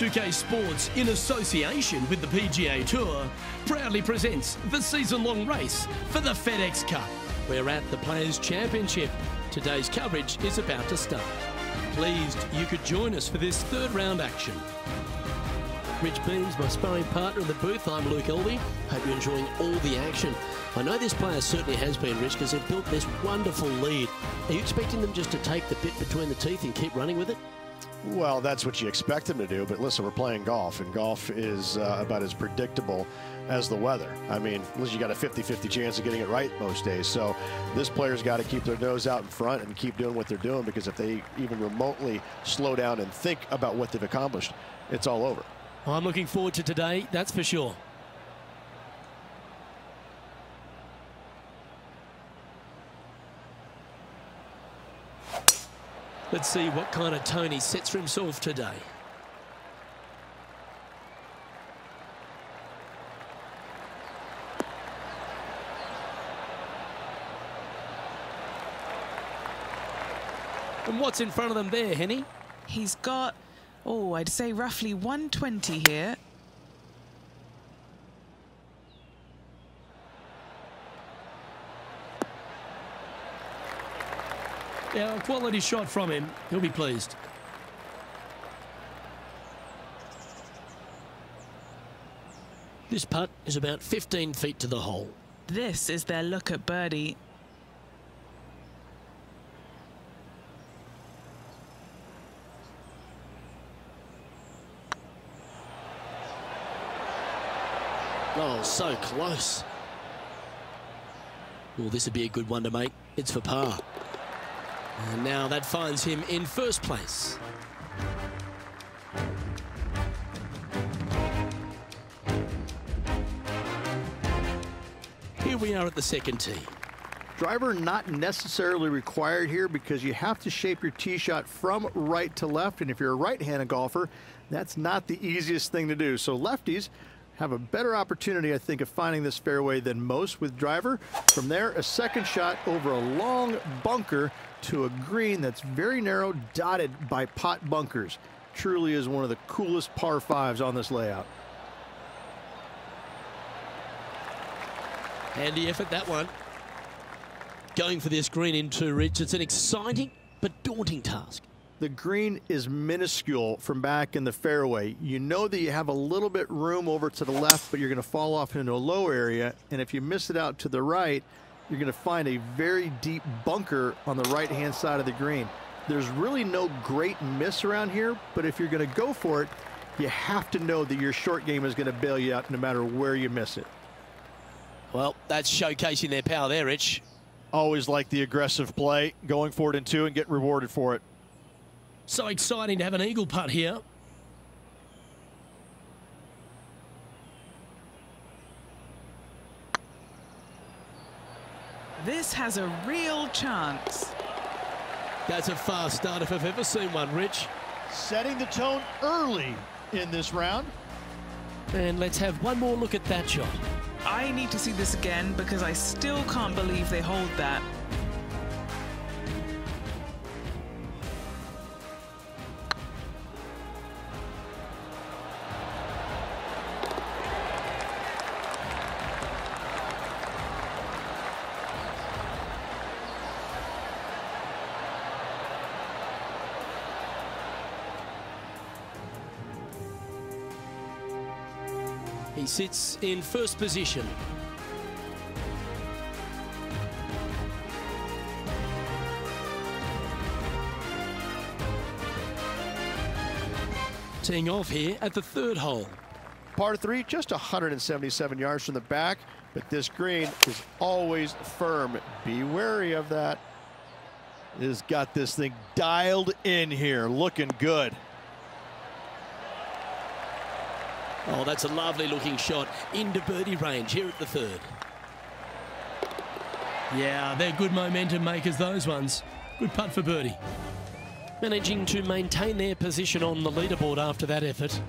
2K Sports, in association with the PGA Tour, proudly presents the season-long race for the FedEx Cup. We're at the Players' Championship. Today's coverage is about to start. Pleased you could join us for this third round action. Rich Beem, my sparring partner in the booth. I'm Luke Elvy. Hope you're enjoying all the action. I know this player certainly has been, Rich, because they've built this wonderful lead. Are you expecting them just to take the bit between the teeth and keep running with it? Well, that's what you expect them to do. But listen, we're playing golf, and golf is uh, about as predictable as the weather. I mean, you got a 50-50 chance of getting it right most days. So this player's got to keep their nose out in front and keep doing what they're doing because if they even remotely slow down and think about what they've accomplished, it's all over. I'm looking forward to today, that's for sure. Let's see what kind of tone he sets for himself today. And what's in front of them there, Henny? He's got, oh, I'd say roughly 120 here. Yeah, a quality shot from him. He'll be pleased. This putt is about 15 feet to the hole. This is their look at birdie. Oh, so close. Well, this would be a good one to make. It's for par. And now that finds him in first place. Here we are at the second tee. Driver not necessarily required here because you have to shape your tee shot from right to left. And if you're a right-handed golfer, that's not the easiest thing to do. So lefties have a better opportunity, I think, of finding this fairway than most with driver. From there, a second shot over a long bunker to a green that's very narrow, dotted by pot bunkers. Truly is one of the coolest par fives on this layout. Handy effort, that one. Going for this green in two, Rich. It's an exciting but daunting task. The green is minuscule from back in the fairway. You know that you have a little bit room over to the left, but you're going to fall off into a low area. And if you miss it out to the right, you're going to find a very deep bunker on the right-hand side of the green. There's really no great miss around here, but if you're going to go for it, you have to know that your short game is going to bail you out no matter where you miss it. Well, that's showcasing their power there, Rich. Always like the aggressive play, going for it in two and getting rewarded for it. So exciting to have an eagle putt here. This has a real chance. That's a fast start if I've ever seen one, Rich. Setting the tone early in this round. And let's have one more look at that shot. I need to see this again because I still can't believe they hold that. He sits in first position. Teeing off here at the third hole. Par three, just 177 yards from the back, but this green is always firm. Be wary of that. Has got this thing dialed in here, looking good. Oh, that's a lovely looking shot into birdie range here at the third. Yeah, they're good momentum makers, those ones. Good putt for birdie. Managing to maintain their position on the leaderboard after that effort.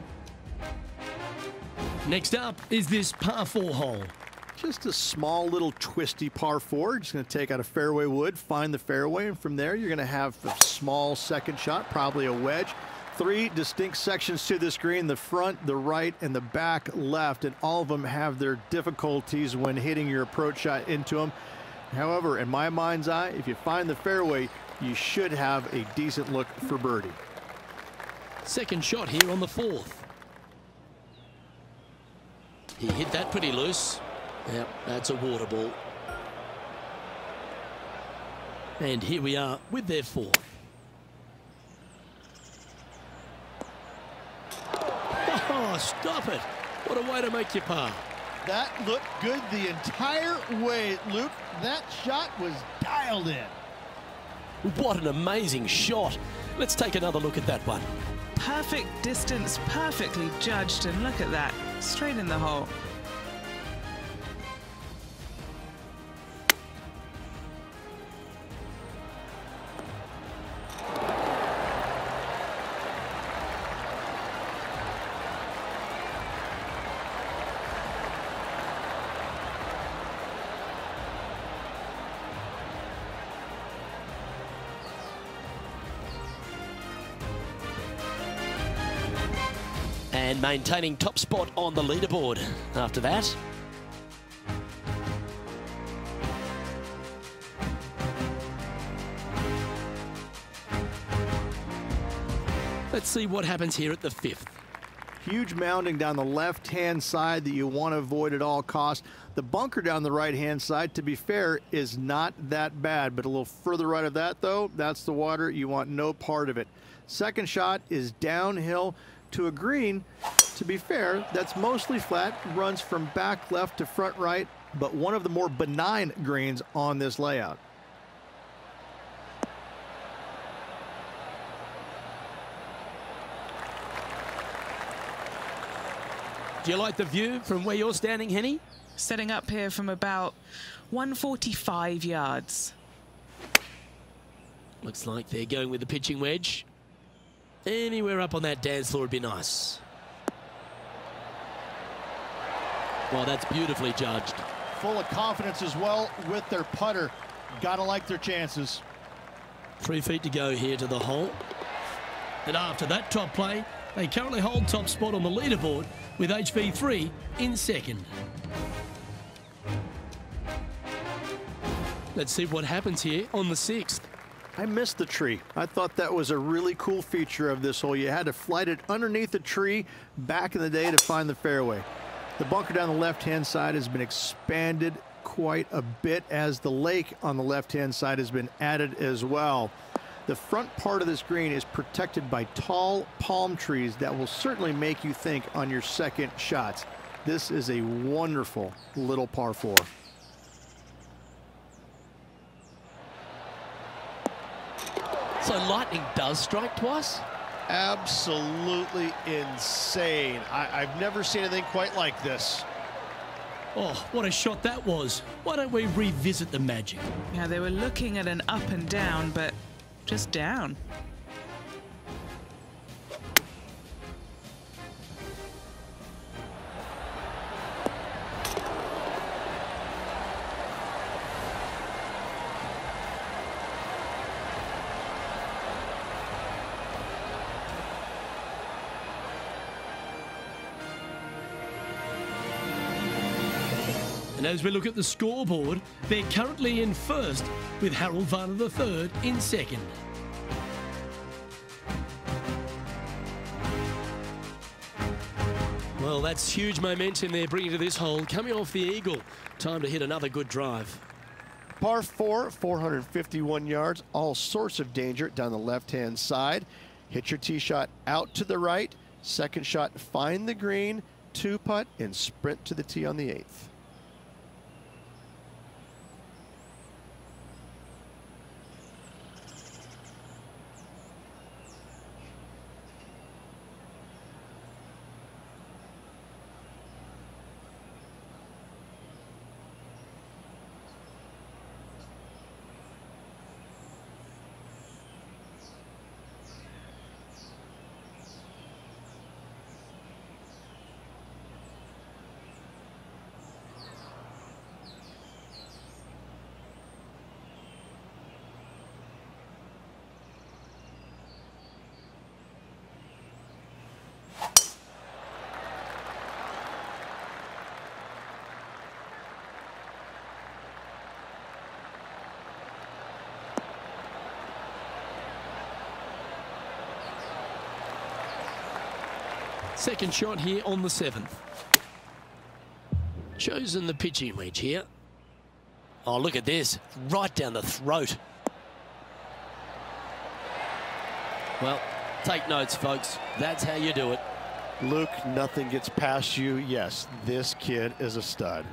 Next up is this par four hole. Just a small little twisty par four. Just going to take out a fairway wood, find the fairway, and from there you're going to have a small second shot, probably a wedge. Three distinct sections to this green the front, the right, and the back left, and all of them have their difficulties when hitting your approach shot into them. However, in my mind's eye, if you find the fairway, you should have a decent look for birdie. Second shot here on the fourth. He hit that pretty loose. Yep, that's a water ball. And here we are with their fourth. Oh, stop it. What a way to make your par. That looked good the entire way, Luke. That shot was dialed in. What an amazing shot. Let's take another look at that one. Perfect distance, perfectly judged, and look at that, straight in the hole. Maintaining top spot on the leaderboard after that. Let's see what happens here at the fifth. Huge mounding down the left-hand side that you want to avoid at all costs. The bunker down the right-hand side, to be fair, is not that bad, but a little further right of that, though, that's the water. You want no part of it. Second shot is downhill to a green. To be fair, that's mostly flat, runs from back left to front right, but one of the more benign greens on this layout. Do you like the view from where you're standing, Henny? Setting up here from about 145 yards. Looks like they're going with the pitching wedge. Anywhere up on that dance floor would be nice. Well, that's beautifully judged. Full of confidence as well with their putter. Gotta like their chances. Three feet to go here to the hole. And after that top play, they currently hold top spot on the leaderboard with HV3 in second. Let's see what happens here on the sixth. I missed the tree. I thought that was a really cool feature of this hole. You had to flight it underneath the tree back in the day to find the fairway. The bunker down the left-hand side has been expanded quite a bit as the lake on the left-hand side has been added as well. The front part of this green is protected by tall palm trees that will certainly make you think on your second shots. This is a wonderful little par four. So lightning does strike twice? Absolutely insane. I, I've never seen anything quite like this. Oh, what a shot that was. Why don't we revisit the magic? Yeah, they were looking at an up and down, but just down. As we look at the scoreboard, they're currently in first with Harold Varner III in second. Well, that's huge momentum they're bringing to this hole. Coming off the eagle, time to hit another good drive. Par 4, 451 yards, all sorts of danger down the left-hand side. Hit your tee shot out to the right. Second shot, find the green, two putt, and sprint to the tee on the eighth. Second shot here on the seventh. Chosen the pitching wedge here. Oh, look at this. Right down the throat. Well, take notes, folks. That's how you do it. Luke, nothing gets past you. Yes, this kid is a stud.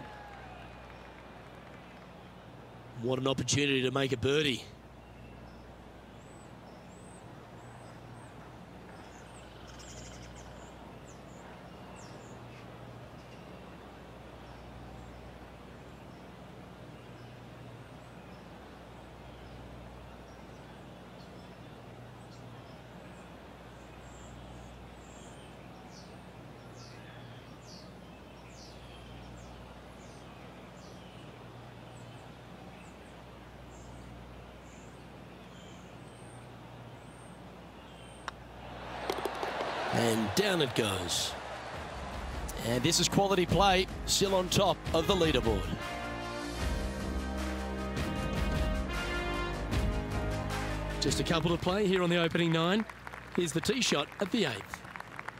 What an opportunity to make a birdie. And down it goes. And this is quality play, still on top of the leaderboard. Just a couple to play here on the opening nine. Here's the tee shot at the eighth.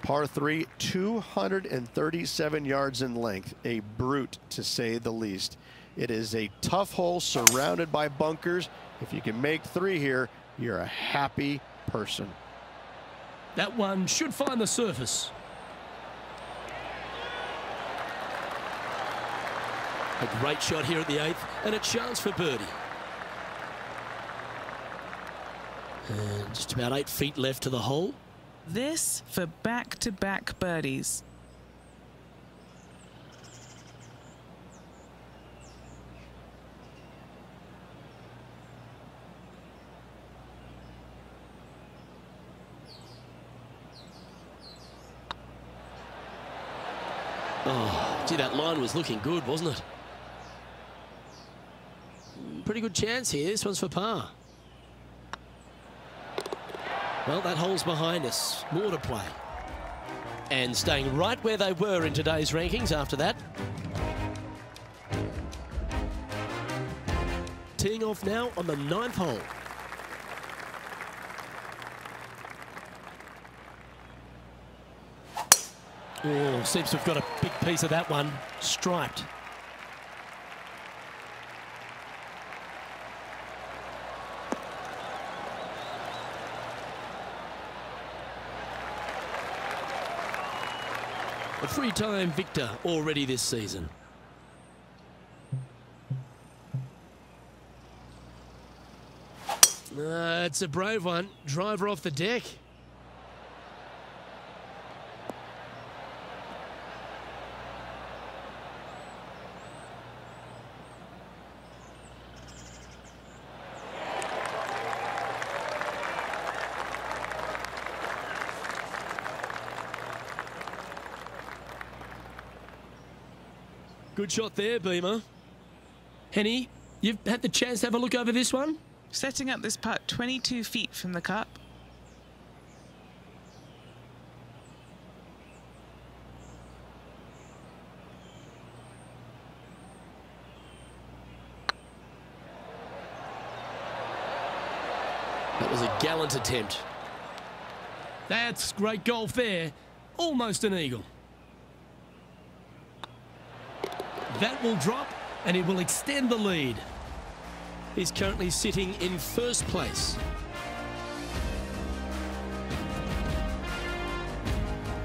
Par 3, 237 yards in length. A brute, to say the least. It is a tough hole surrounded by bunkers. If you can make three here, you're a happy person. That one should find the surface. A great shot here at the eighth, and a chance for birdie. And just about eight feet left to the hole. This for back-to-back birdies. Oh, gee, that line was looking good, wasn't it? Pretty good chance here. This one's for par. Well, that hole's behind us. More to play. And staying right where they were in today's rankings after that. Teeing off now on the ninth hole. Oh, seems to have got a big piece of that one. Striped. A three-time victor already this season. Uh, it's a brave one. Driver off the deck. Good shot there, Beamer. Henny, you've had the chance to have a look over this one? Setting up this putt 22 feet from the cup. That was a gallant attempt. That's great golf there. Almost an eagle. That will drop and it will extend the lead. He's currently sitting in first place.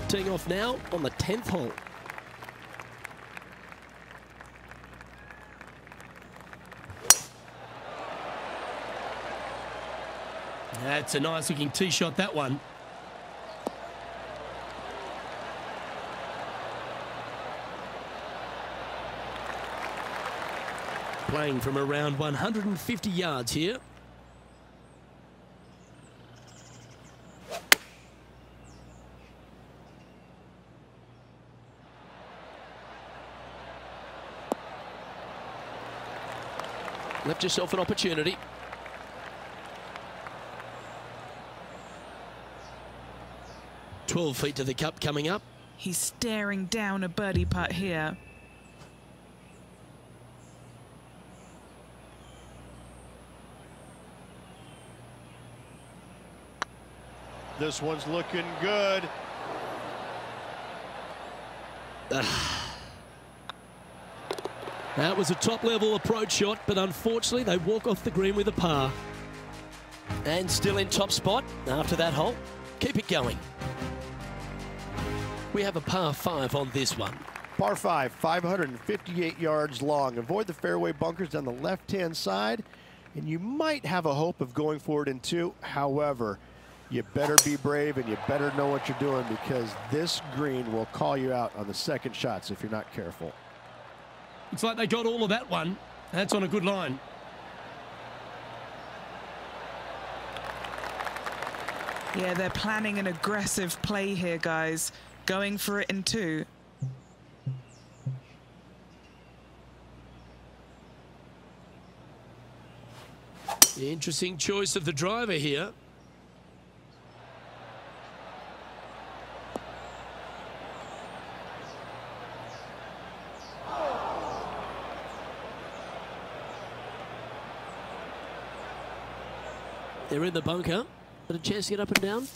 Teeing off now on the 10th hole. That's a nice looking tee shot, that one. Playing from around 150 yards here. Left yourself an opportunity. Twelve feet to the cup coming up. He's staring down a birdie putt here. This one's looking good. That was a top level approach shot, but unfortunately they walk off the green with a par. And still in top spot after that hole. Keep it going. We have a par five on this one. Par 5, 558 yards long. Avoid the fairway bunkers on the left-hand side, and you might have a hope of going forward in two. However, you better be brave and you better know what you're doing because this green will call you out on the second shots if you're not careful. It's like they got all of that one. That's on a good line. Yeah, they're planning an aggressive play here, guys. Going for it in two. Interesting choice of the driver here. They're in the bunker. Got a chance to get up and down.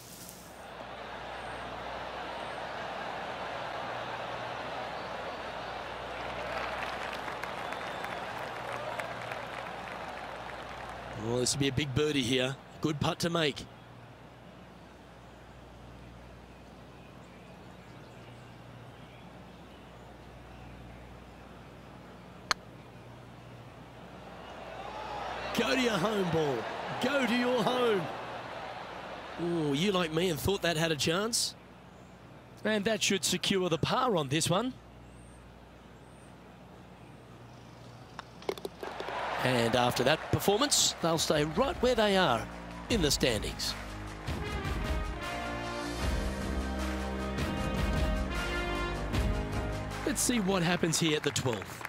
Oh, this will be a big birdie here. Good putt to make. Go to your home ball. Go to your Oh, you like me and thought that had a chance? And that should secure the par on this one. And after that performance, they'll stay right where they are in the standings. Let's see what happens here at the 12th.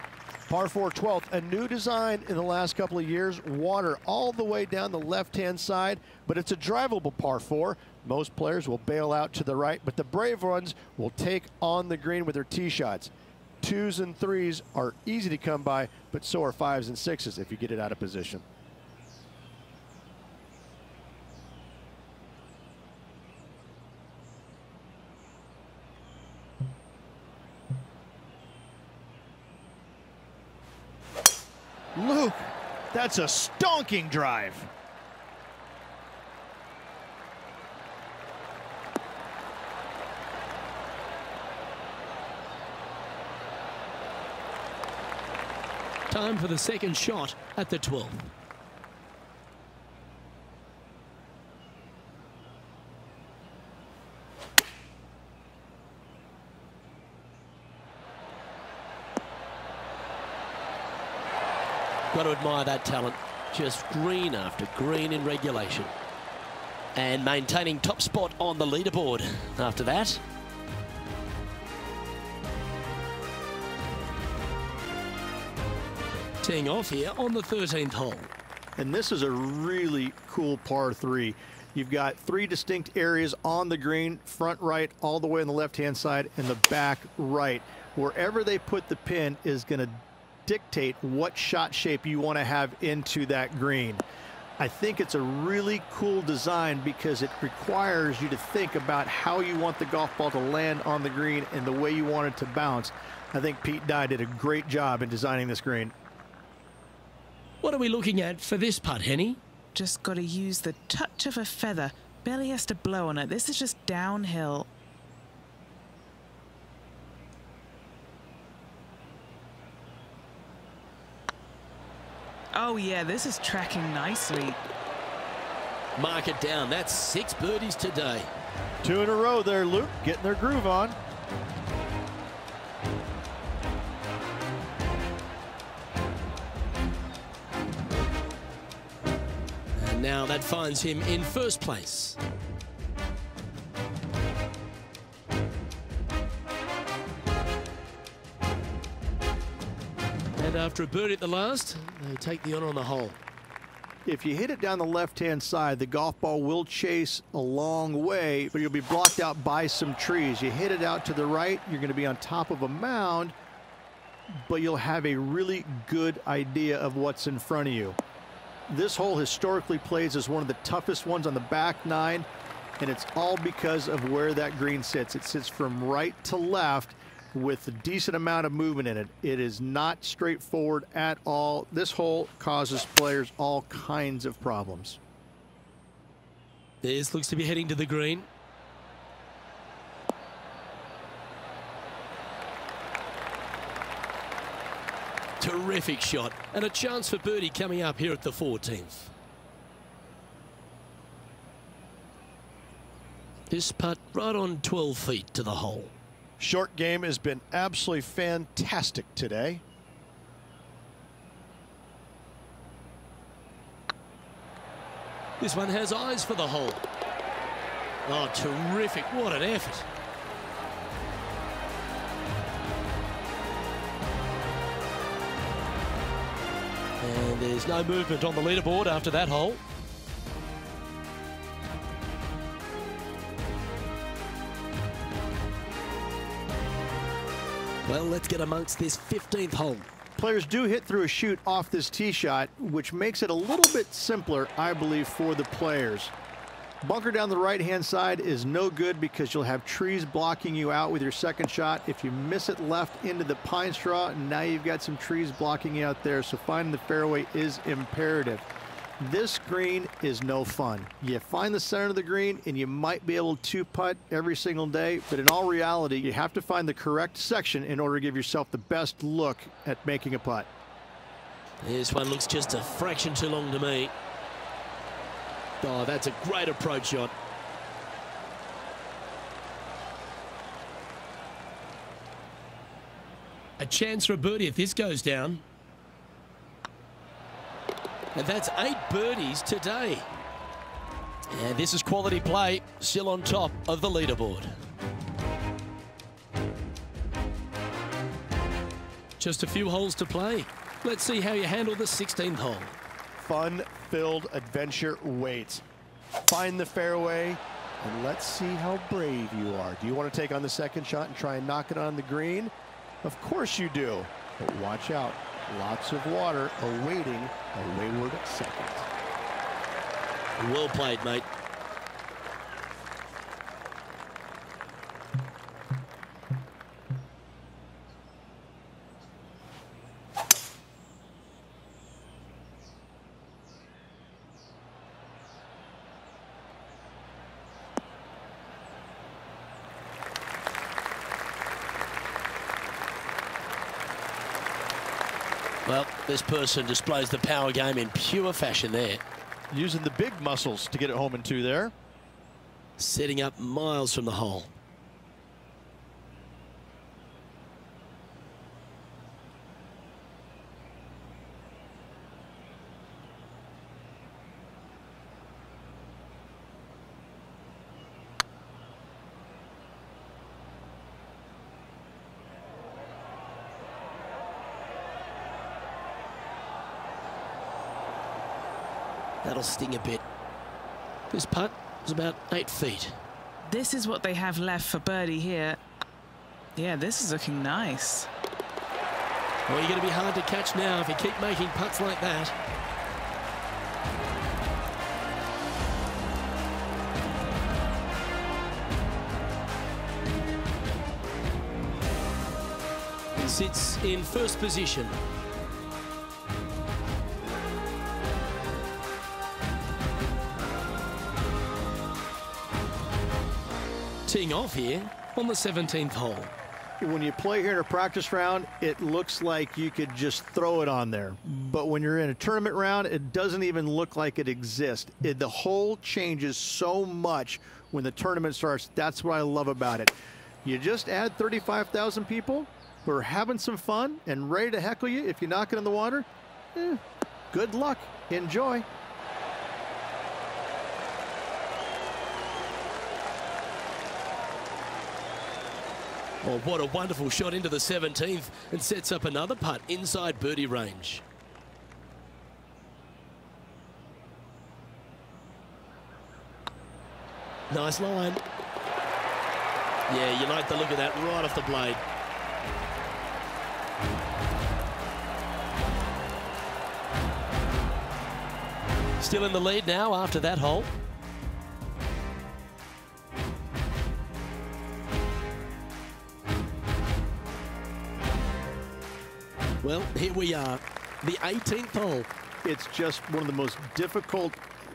Par 4 12th, a new design in the last couple of years. Water all the way down the left-hand side, but it's a drivable par 4. Most players will bail out to the right, but the brave ones will take on the green with their tee shots. Twos and threes are easy to come by, but so are fives and sixes if you get it out of position. Luke, that's a stonking drive. Time for the second shot at the 12th. Got to admire that talent. Just green after green in regulation. And maintaining top spot on the leaderboard after that. Teeing off here on the 13th hole. And this is a really cool par three. You've got three distinct areas on the green, front right, all the way on the left-hand side, and the back right. Wherever they put the pin is going to dictate what shot shape you want to have into that green. I think it's a really cool design because it requires you to think about how you want the golf ball to land on the green and the way you want it to bounce. I think Pete Dye did a great job in designing this green. What are we looking at for this putt, Henny? Just got to use the touch of a feather. Barely has to blow on it. This is just downhill. Oh yeah, this is tracking nicely. Mark it down. That's six birdies today. Two in a row there, Luke, getting their groove on. And now that finds him in first place. After a birdie at the last, they take the honour on the hole. If you hit it down the left-hand side, the golf ball will chase a long way, but you'll be blocked out by some trees. You hit it out to the right, you're going to be on top of a mound, but you'll have a really good idea of what's in front of you. This hole historically plays as one of the toughest ones on the back nine, and it's all because of where that green sits. It sits from right to left, with a decent amount of movement in it. It is not straightforward at all. This hole causes players all kinds of problems. This looks to be heading to the green. Terrific shot and a chance for birdie coming up here at the 14th. This putt right on 12 feet to the hole. Short game has been absolutely fantastic today. This one has eyes for the hole. Oh, terrific. What an effort. And there's no movement on the leaderboard after that hole. Well, let's get amongst this 15th hole. Players do hit through a chute off this tee shot, which makes it a little bit simpler, I believe, for the players. Bunker down the right-hand side is no good because you'll have trees blocking you out with your second shot. If you miss it left into the pine straw, now you've got some trees blocking you out there, so finding the fairway is imperative. This green is no fun. You find the center of the green and you might be able to putt every single day, but in all reality, you have to find the correct section in order to give yourself the best look at making a putt. This one looks just a fraction too long to me. Oh, that's a great approach shot. A chance for a birdie if this goes down. And that's eight birdies today. And this is quality play, still on top of the leaderboard. Just a few holes to play. Let's see how you handle the 16th hole. Fun-filled adventure waits. Find the fairway, and let's see how brave you are. Do you want to take on the second shot and try and knock it on the green? Of course you do. But watch out. Lots of water awaiting a wayward second. Well played, mate. Well, this person displays the power game in pure fashion there. Using the big muscles to get it home in two there. Setting up miles from the hole. That'll sting a bit. This putt was about eight feet. This is what they have left for birdie here. Yeah, this is looking nice. Well, you're going to be hard to catch now if you keep making putts like that. Sits in first position. Teeing off here on the 17th hole. When you play here in a practice round, it looks like you could just throw it on there. But when you're in a tournament round, it doesn't even look like it exists. It, the hole changes so much when the tournament starts. That's what I love about it. You just add 35,000 people who are having some fun and ready to heckle you if you knock it in the water. Eh, good luck. Enjoy. Oh, what a wonderful shot into the 17th and sets up another putt inside birdie range. Nice line. Yeah, you like the look of that right off the blade. Still in the lead now after that hole. Well, here we are, the 18th hole. It's just one of the most difficult,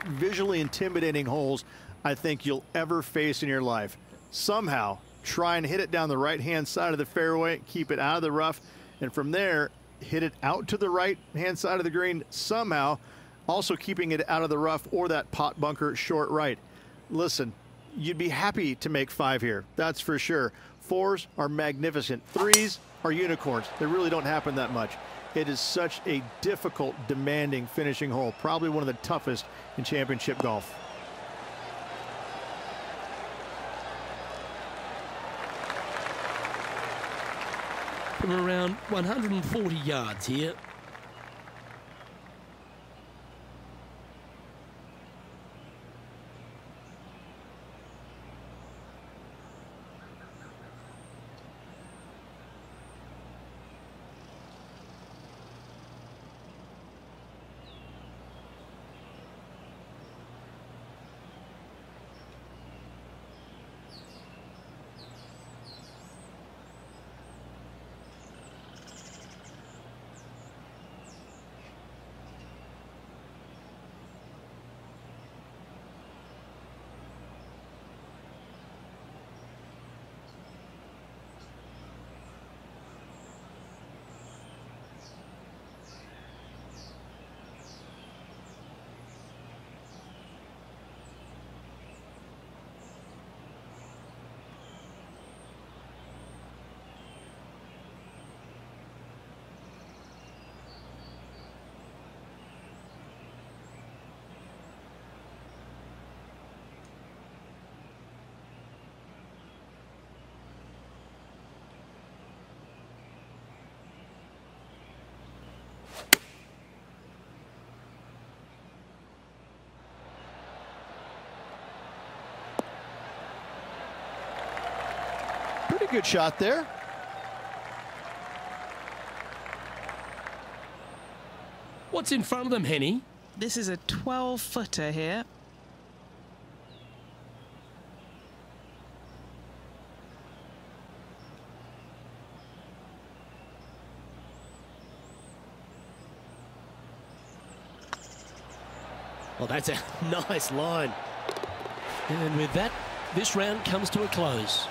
visually intimidating holes I think you'll ever face in your life. Somehow, try and hit it down the right-hand side of the fairway, keep it out of the rough, and from there, hit it out to the right-hand side of the green somehow, also keeping it out of the rough or that pot bunker short right. Listen, you'd be happy to make five here, that's for sure. Fours are magnificent. Threes are unicorns. They really don't happen that much. It is such a difficult, demanding finishing hole, probably one of the toughest in championship golf. From around 140 yards here. Pretty good shot there. What's in front of them, Henny? This is a 12 footer here. Well, that's a nice line. And with that, this round comes to a close.